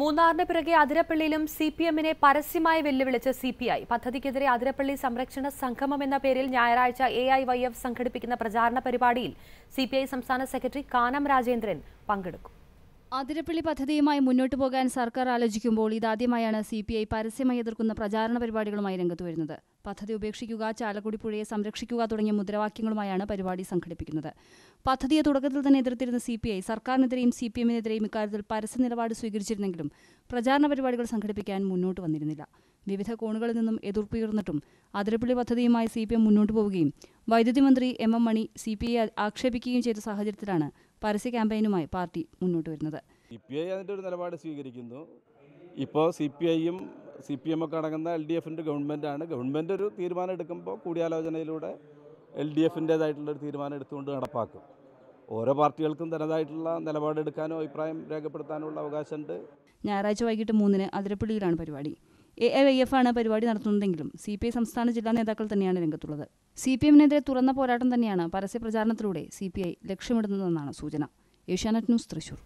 മൂന്നാറിന് പിറകെ അതിരപ്പള്ളിയിലും C P എമ്മിനെ പരസ്യമായി വെല്ലുവിളിച്ച് സി പി ഐ. പദ്ധതിക്കെതിരെ അതിരപ്പള്ളി സംരക്ഷണ സംഗമം എന്ന പേരിൽ ഞായറാഴ്ച എ ഐ വൈ എഫ് സംഘടിപ്പിക്കുന്ന പ്രചാരണ പരിപാടിയിൽ സി പി ഐ സംസ്ഥാന സെക്രട്ടറി കാനം രാജേന്ദ്രൻ പങ്കെടുക്കും. അതിരപ്പള്ളി പദ്ധതിയുമായി മുന്നോട്ട് പോകാൻ സർക്കാർ ആലോചിക്കുമ്പോൾ ഇതാദ്യമായാണ് സി പി ഐ പരസ്യമായി എതിർക്കുന്ന പ്രചാരണ പരിപാടികളുമായി രംഗത്ത് വരുന്നത്. പദ്ധതി ഉപേക്ഷിക്കുക ചാലക്കുടി പുഴയെ സംരക്ഷിക്കുക തുടങ്ങിയ മുദ്രാവാക്യങ്ങളുമായാണ് പരിപാടി സംഘടിപ്പിക്കുന്നത്. പദ്ധതിയെ തുടക്കത്തിൽ തന്നെ എതിർത്തിരുന്ന സി പി ഐ സർക്കാരിനെതിരെയും സി പി എമ്മിനെതിരെയും ഇക്കാര്യത്തിൽ പരസ്യ നിലപാട് സ്വീകരിച്ചിരുന്നെങ്കിലും പ്രചാരണ പരിപാടികൾ സംഘടിപ്പിക്കാൻ മുന്നോട്ട് വന്നിരുന്നില്ല. വിവിധ കോണുകളിൽ നിന്നും എതിർപ്പുയർന്നിട്ടും അതിരപ്പള്ളി പദ്ധതിയുമായി സി പി എം മുന്നോട്ട് പോവുകയും വൈദ്യുതി മന്ത്രി M M Mani C P I ആക്ഷേപിക്കുകയും ചെയ്ത സാഹചര്യത്തിലാണ് പരസ്യ ക്യാമ്പയിനുമായി പാർട്ടി മുന്നോട്ട് വരുന്നത്. സി പി ഐ അതിന്റെ ഒരു നിലപാട് സ്വീകരിക്കുന്നു. ഇപ്പോൾ സി പി ഐയും സി പി എമ്മൊക്കെ അടങ്ങുന്ന എൽ ഡി എഫിന്റെ ഗവൺമെന്റാണ്. ഗവൺമെന്റ് ഒരു തീരുമാനം എടുക്കുമ്പോൾ കൂടിയാലോചനയിലൂടെ എൽ ഡി എഫിന്റേതായിട്ടുള്ളൊരു തീരുമാനം എടുത്തുകൊണ്ട് നടപ്പാക്കും. ഓരോ പാർട്ടികൾക്കും തനതായിട്ടുള്ള നിലപാടെടുക്കാനോ അഭിപ്രായം രേഖപ്പെടുത്താനോ ഉള്ള അവകാശമുണ്ട്. ഞായറാഴ്ച വൈകിട്ട് മൂന്നിന് അതിരപ്പള്ളിയിലാണ് പരിപാടി. എ ഐ വൈ എഫ് ആണ് പരിപാടി നടത്തുന്നതെങ്കിലും സി പി ഐ സംസ്ഥാന ജില്ലാ നേതാക്കൾ തന്നെയാണ് രംഗത്തുള്ളത്. സി പി എമ്മിനെതിരെ തുറന്ന പോരാട്ടം തന്നെയാണ് പരസ്യ പ്രചാരണത്തിലൂടെ സി പി ഐ ലക്ഷ്യമിടുന്നതെന്നാണ് സൂചന. ഏഷ്യാനെറ്റ് ന്യൂസ് തൃശൂർ.